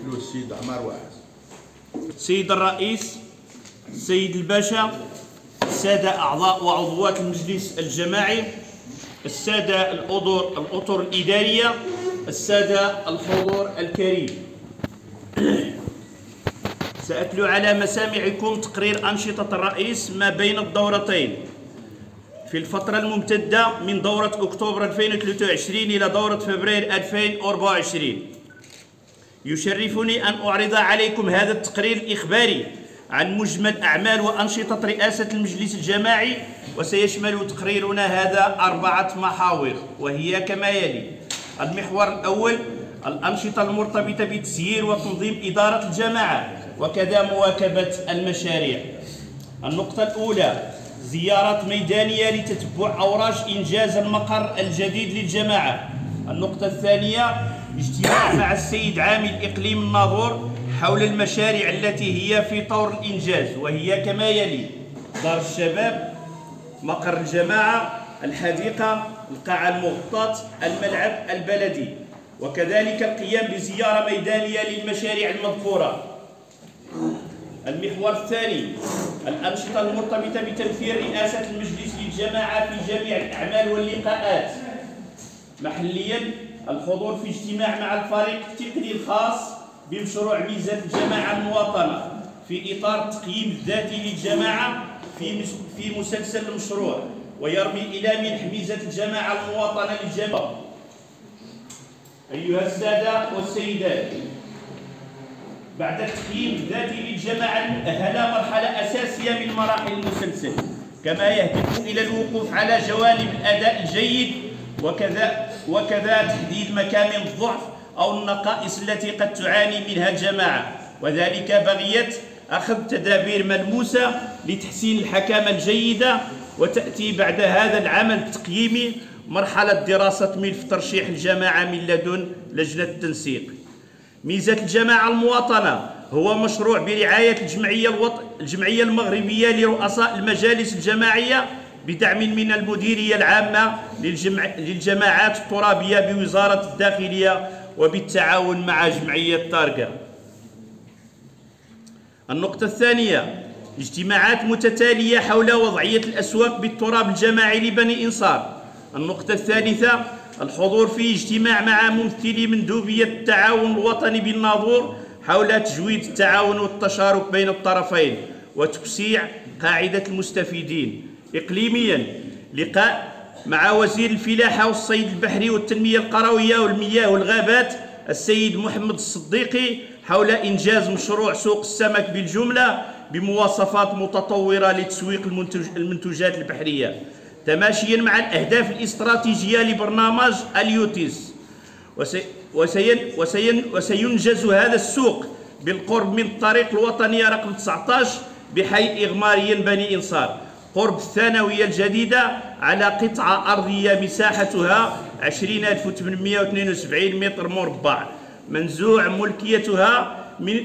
يمثلوه السيد عمار واعز سيد الرئيس سيد الباشا السادة أعضاء وعضوات المجلس الجماعي السادة الأطر الأطر الإدارية السادة الحضور الكريم. سأتلو على مسامعكم تقرير أنشطة الرئيس ما بين الدورتين. في الفترة الممتدة من دورة أكتوبر 2023 إلى دورة فبراير 2024 يشرفني أن أعرض عليكم هذا التقرير الإخباري عن مجمل أعمال وأنشطة رئاسة المجلس الجماعي وسيشمل تقريرنا هذا أربعة محاور وهي كما يلي المحور الأول الأنشطة المرتبطة بتسيير وتنظيم إدارة الجماعة وكذا مواكبة المشاريع. النقطة الأولى زيارات ميدانية لتتبع أوراش إنجاز المقر الجديد للجماعة. النقطة الثانية اجتماع مع السيد عامل إقليم الناظور حول المشاريع التي هي في طور الإنجاز وهي كما يلي دار الشباب مقر الجماعة الحديقة القاعة المغطاة الملعب البلدي. وكذلك القيام بزيارة ميدانية للمشاريع المذكورة. المحور الثاني الأنشطة المرتبطة بتمثيل رئاسة المجلس للجماعة في جميع الأعمال واللقاءات. محليا الحضور في اجتماع مع الفريق التقني الخاص بمشروع ميزة الجماعة المواطنة في إطار التقييم الذاتي للجماعة في في مسلسل المشروع ويرمي إلى منح ميزة الجماعة المواطنة للجماعة أيها السادة والسيدات بعد التقييم الذاتي للجماعة المؤهلة مرحلة أساسية من مراحل المسلسل كما يهدف إلى الوقوف على جوانب الأداء الجيد وكذا وكذا تحديد مكامن الضعف أو النقائص التي قد تعاني منها الجماعة. وذلك بغية أخذ تدابير ملموسة لتحسين الحكامة الجيدة وتأتي بعد هذا العمل التقييمي مرحلة دراسة ملف ترشيح الجماعة من لدن لجنة التنسيق. ميزة الجماعة المواطنة هو مشروع برعاية الجمعية, الوط... الجمعية المغربية لرؤساء المجالس الجماعية بدعم من المديرية العامة للجمع... للجماعات الترابية بوزارة الداخلية وبالتعاون مع جمعية تارجا النقطة الثانية اجتماعات متتالية حول وضعية الأسواق بالتراب الجماعي لبني إنصار. النقطة الثالثة الحضور في اجتماع مع ممثلي مندوبية التعاون الوطني بالناظور حول تجويد التعاون والتشارك بين الطرفين وتوسيع قاعدة المستفيدين. إقليميا. لقاء مع وزير الفلاحة والصيد البحري والتنمية القروية والمياه والغابات السيد محمد الصديقي حول إنجاز مشروع سوق السمك بالجملة بمواصفات متطورة لتسويق المنتوجات البحرية. تماشيا مع الأهداف الاستراتيجية لبرنامج اليوتيس وسين وسين وسينجز هذا السوق بالقرب من الطريق الوطنية رقم 19 بحي إغماريا بني إنصار. قرب الثانوية الجديدة على قطعة أرضية مساحتها 20872 متر مربع. منزوع ملكيتها من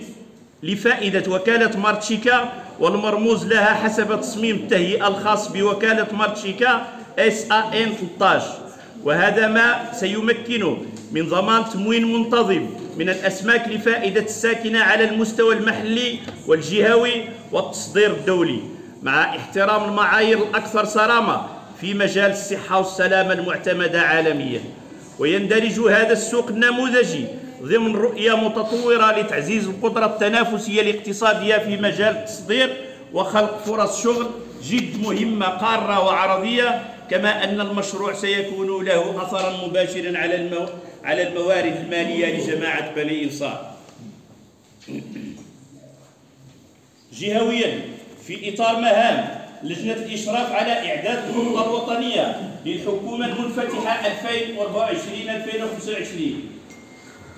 لفائدة وكالة مارتشيكا والمرموز لها حسب تصميم التهيئة الخاص بوكالة مارتشيكا S A N 13 وهذا ما سيمكن من ضمان تموين منتظم من الأسماك لفائدة الساكنة على المستوى المحلي والجهوي والتصدير الدولي. مع احترام المعايير الأكثر صرامة في مجال الصحة والسلامة المعتمدة عالميا. ويندرج هذا السوق النموذجي ضمن رؤية متطورة لتعزيز القدرة التنافسية الاقتصادية في مجال التصدير وخلق فرص شغل جد مهمة قارة وعرضية كما أن المشروع سيكون له أثرا مباشرا على المو... على الموارد المالية لجماعة بني إنصار. جهويا في إطار مهام لجنة الإشراف على إعداد الخطة الوطنية للحكومة المنفتحة 2024-2025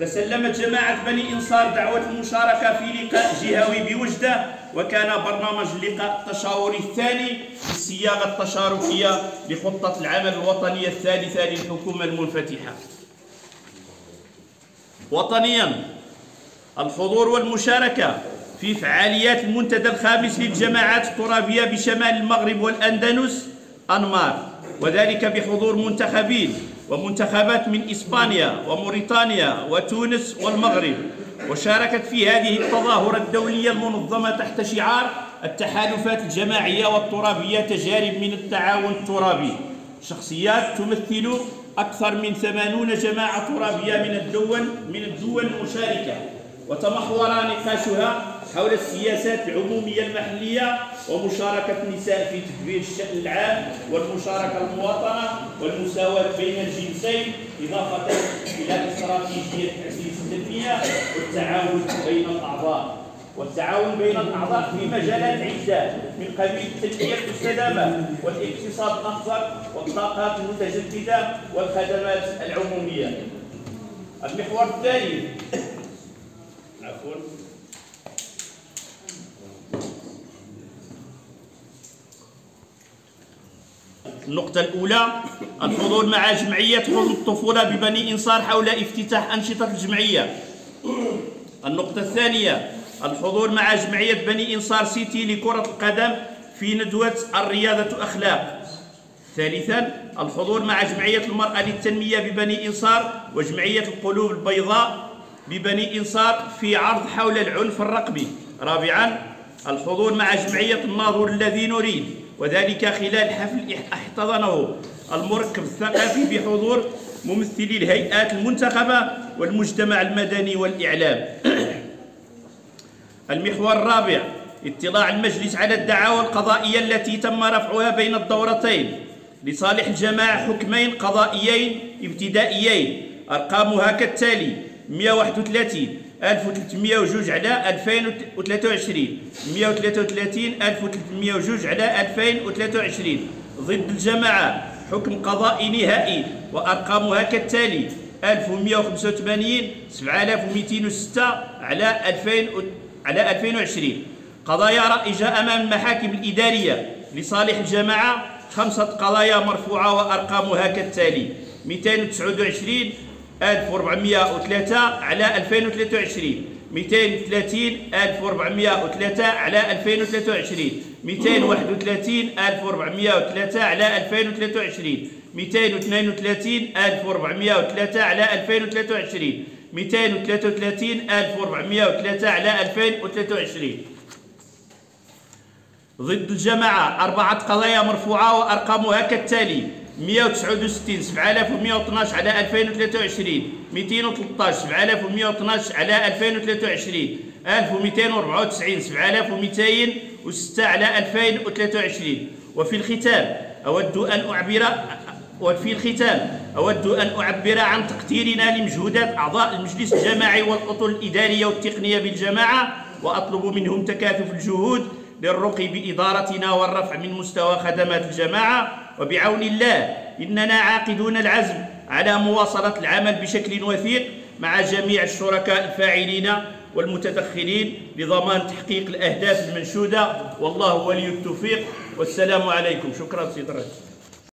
تسلمت جماعة بني إنصار دعوة المشاركة في لقاء جهوي بوجدة وكان برنامج اللقاء التشاوري الثاني في الصياغة التشاركية لخطة العمل الوطنية الثالثة للحكومة المنفتحة. وطنيا الحضور والمشاركة في فعاليات المنتدى الخامس للجماعات الترابية بشمال المغرب والأندلس أنمار وذلك بحضور منتخبين ومنتخبات من إسبانيا وموريتانيا وتونس والمغرب. وشاركت في هذه التظاهرة الدولية المنظمة تحت شعار التحالفات الجماعية والترابية تجارب من التعاون الترابي. شخصيات تمثل أكثر من ثمانون جماعة ترابية من الدول من الدول المشاركة. وتمحور نقاشها حول السياسات العمومية المحلية ومشاركة النساء في تدبير الشأن العام والمشاركة المواطنة والمساواة بين الجنسين إضافة إلى استراتيجية تأسيس التنمية والتعاون بين الأعضاء. والتعاون بين الأعضاء في مجالات عدة من قبيل التنمية المستدامة والاقتصاد الأخضر والطاقات المتجددة والخدمات العمومية. المحور الثاني عفوا النقطة الأولى الحضور مع جمعية حلم الطفولة ببني إنصار حول افتتاح أنشطة الجمعية. النقطة الثانية الحضور مع جمعية بني إنصار سيتي لكرة القدم في ندوة الرياضة أخلاق. ثالثا الحضور مع جمعية المرأة للتنمية ببني إنصار وجمعية القلوب البيضاء ببني إنصار في عرض حول العنف الرقمي. رابعا الحضور مع جمعية الناظور الذي نريد وذلك خلال حفل احتضنه المركب الثقافي بحضور ممثلي الهيئات المنتخبة والمجتمع المدني والإعلام. المحور الرابع اطلاع المجلس على الدعاوى القضائية التي تم رفعها بين الدورتين. لصالح الجماعة حكمين قضائيين ابتدائيين أرقامها كالتالي 131 1302 على 2023 133 1302 على 2023 ضد الجماعة حكم قضائي نهائي وأرقامها كالتالي 1185 7206 على 2000 على 2020 قضايا رائجة أمام المحاكم الإدارية لصالح الجماعة خمسة قضايا مرفوعة وأرقامها كالتالي 229 1403 على 2023 230 1403 على 2023 231 1403 على 2023 232 1403 على 2023 233 1403 على 2023 ضد الجماعة أربعة قضايا مرفوعة وأرقامها كالتالي. 169 7112 على 2023 213 7112 على 2023 1294 7206 على 2023 وفي الختام أود أن أعبر وفي الختام أود أن أعبر عن تقديرنا لمجهودات أعضاء المجلس الجماعي والأطر الإدارية والتقنية بالجماعة وأطلب منهم تكاثف الجهود للرقي بإدارتنا والرفع من مستوى خدمات الجماعة. وبعون الله إننا عاقدون العزم على مواصلة العمل بشكل وثيق مع جميع الشركاء الفاعلين والمتدخلين لضمان تحقيق الأهداف المنشودة. والله ولي التوفيق. والسلام عليكم. شكرا سيد الرئيس.